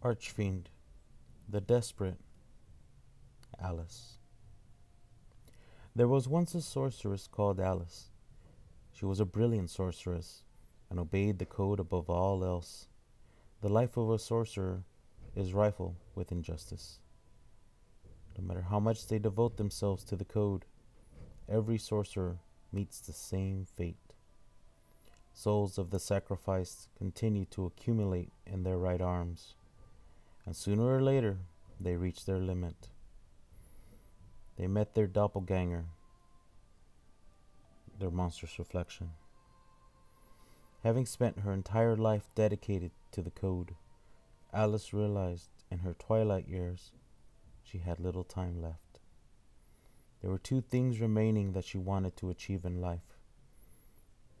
Archfiend, the desperate Alice. There was once a sorceress called Alice. She was a brilliant sorceress and obeyed the code above all else. The life of a sorcerer is rife with injustice. No matter how much they devote themselves to the code, every sorcerer meets the same fate. Souls of the sacrificed continue to accumulate in their right arms and sooner or later they reached their limit. They met their doppelganger, their monstrous reflection. Having spent her entire life dedicated to the code, Alice realized in her twilight years she had little time left. There were two things remaining that she wanted to achieve in life.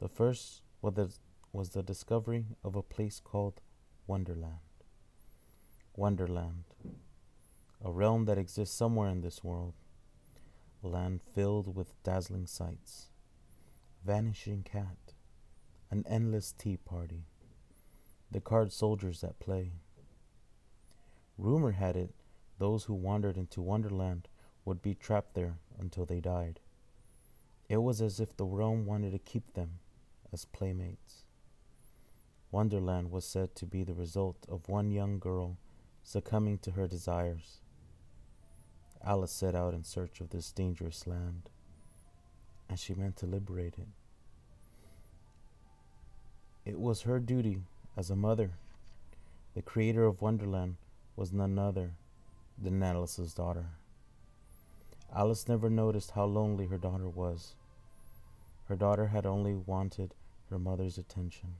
The first was the discovery of a place called Wonderland. Wonderland, a realm that exists somewhere in this world, a land filled with dazzling sights, vanishing cat, an endless tea party, the card soldiers that play. Rumor had it those who wandered into Wonderland would be trapped there until they died. It was as if the realm wanted to keep them as playmates. Wonderland was said to be the result of one young girl succumbing to her desires. Alice set out in search of this dangerous land, and she meant to liberate it. It was her duty as a mother. The creator of Wonderland was none other than Alice's daughter. Alice never noticed how lonely her daughter was. Her daughter had only wanted her mother's attention.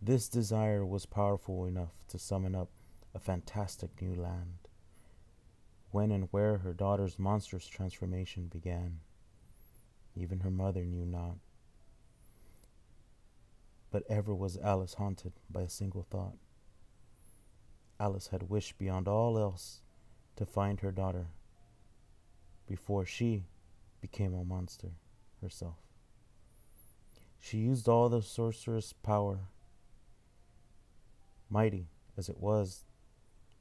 This desire was powerful enough to summon up a fantastic new land. When and where her daughter's monstrous transformation began, even her mother knew not. But ever was Alice haunted by a single thought. Alice had wished beyond all else to find her daughter before she became a monster herself. She used all the sorceress power, mighty as it was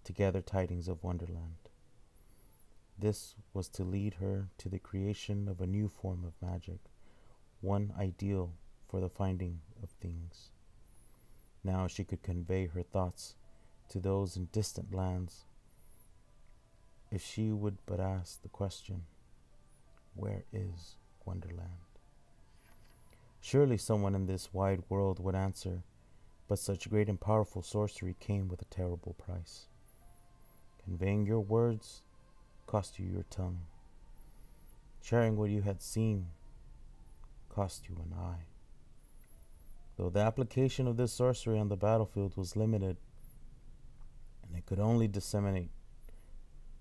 to gather tidings of Wonderland. This was to lead her to the creation of a new form of magic, one ideal for the finding of things. Now she could convey her thoughts to those in distant lands if she would but ask the question, Where is Wonderland? Surely someone in this wide world would answer, but such great and powerful sorcery came with a terrible price. Conveying your words cost you your tongue. Sharing what you had seen cost you an eye. Though the application of this sorcery on the battlefield was limited, and it could only disseminate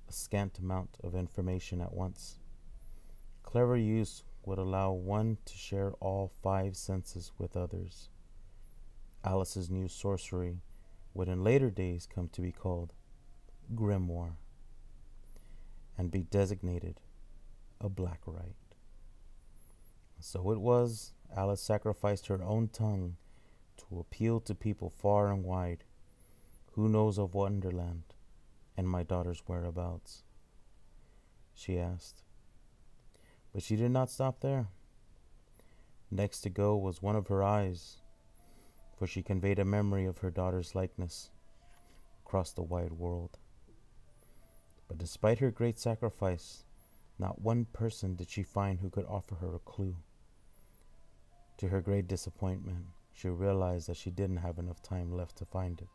a scant amount of information at once, clever use would allow one to share all five senses with others. Alice's new sorcery would in later days come to be called grimoire and be designated a black rite. So it was, Alice sacrificed her own tongue to appeal to people far and wide. Who knows of Wonderland and my daughter's whereabouts? She asked. But she did not stop there. Next to go was one of her eyes, for she conveyed a memory of her daughter's likeness across the wide world. But despite her great sacrifice, not one person did she find who could offer her a clue. To her great disappointment, she realized that she didn't have enough time left to find it.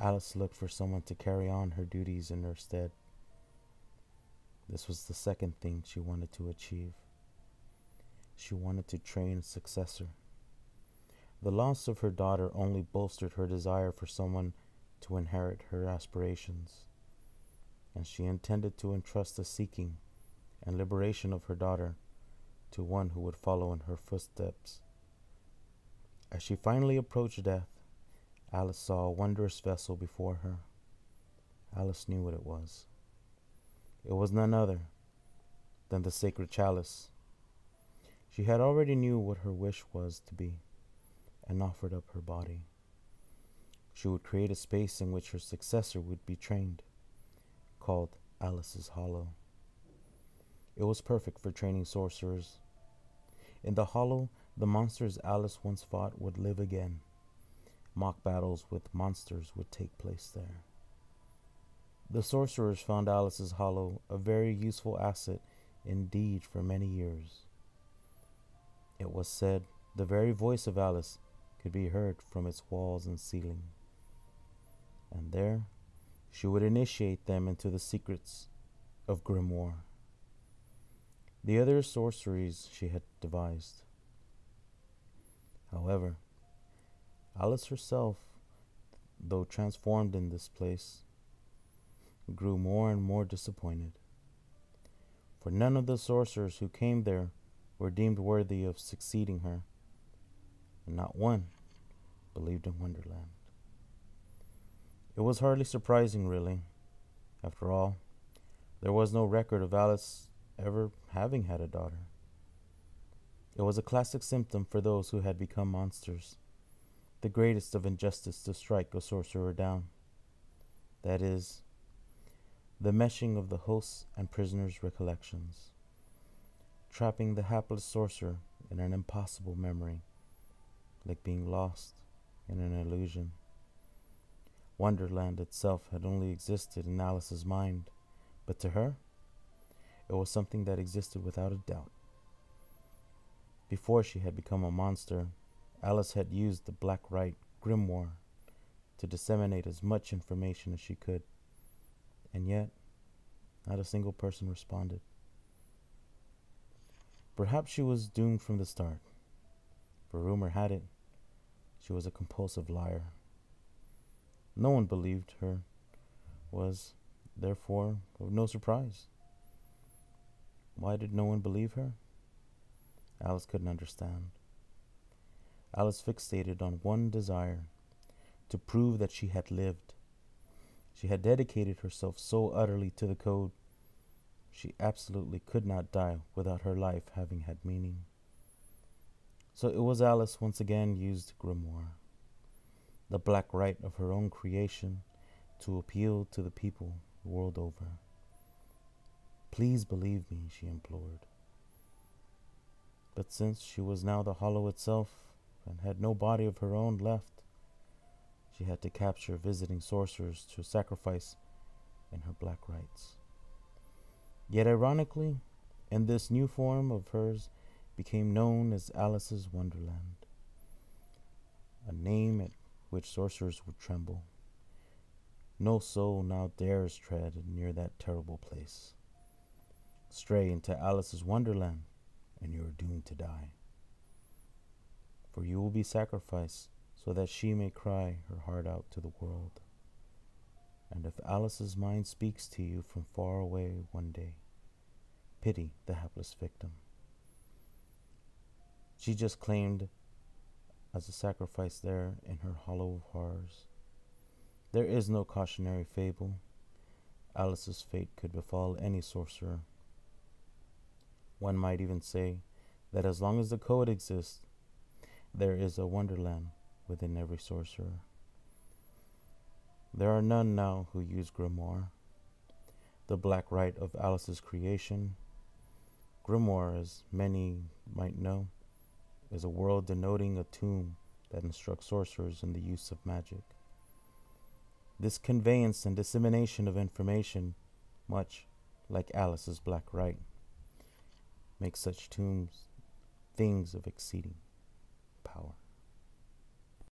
Alice looked for someone to carry on her duties in her stead. This was the second thing she wanted to achieve. She wanted to train a successor. The loss of her daughter only bolstered her desire for someone to inherit her aspirations and she intended to entrust the seeking and liberation of her daughter to one who would follow in her footsteps. As she finally approached death, Alice saw a wondrous vessel before her. Alice knew what it was. It was none other than the sacred chalice. She had already knew what her wish was to be and offered up her body. she would create a space in which her successor would be trained, called Alice's Hollow. It was perfect for training sorcerers. In the hollow, the monsters Alice once fought would live again. Mock battles with monsters would take place there. The sorcerers found Alice's Hollow a very useful asset indeed for many years. It was said the very voice of Alice could be heard from its walls and ceiling. And there she would initiate them into the secrets of Grimoire, the other sorceries she had devised. However, Alice herself, though transformed in this place, grew more and more disappointed. For none of the sorcerers who came there were deemed worthy of succeeding her, and not one believed in Wonderland. It was hardly surprising, really. After all, there was no record of Alice ever having had a daughter. It was a classic symptom for those who had become monsters, the greatest of injustice to strike a sorcerer down. That is, the meshing of the host's and prisoner's recollections, trapping the hapless sorcerer in an impossible memory, like being lost in an illusion. Wonderland itself had only existed in Alice's mind, but to her, it was something that existed without a doubt. Before she had become a monster, Alice had used the Black Rite grimoire to disseminate as much information as she could, and yet not a single person responded. Perhaps she was doomed from the start, for rumor had it she was a compulsive liar. No one believed her, was, therefore, of no surprise. Why did no one believe her? Alice couldn't understand. Alice fixated on one desire to prove that she had lived. She had dedicated herself so utterly to the code, she absolutely could not die without her life having had meaning. So it was Alice once again used Grimoire, the black rite of her own creation, to appeal to the people the world over. Please believe me, she implored. But since she was now the hollow itself and had no body of her own left, she had to capture visiting sorcerers to sacrifice in her black rites. Yet ironically, in this new form of hers became known as Alice's Wonderland, a name at which sorcerers would tremble. No soul now dares tread near that terrible place. Stray into Alice's Wonderland, and you are doomed to die. For you will be sacrificed so that she may cry her heart out to the world. And if Alice's mind speaks to you from far away one day, pity the hapless victim. She just claimed as a sacrifice there in her hollow of horrors. There is no cautionary fable. Alice's fate could befall any sorcerer. One might even say that as long as the code exists, there is a wonderland within every sorcerer. There are none now who use grimoire, the black rite of Alice's creation. Grimoire, as many might know, is a world denoting a tomb that instructs sorcerers in the use of magic. This conveyance and dissemination of information, much like Alice's black rite, make such tombs things of exceeding power.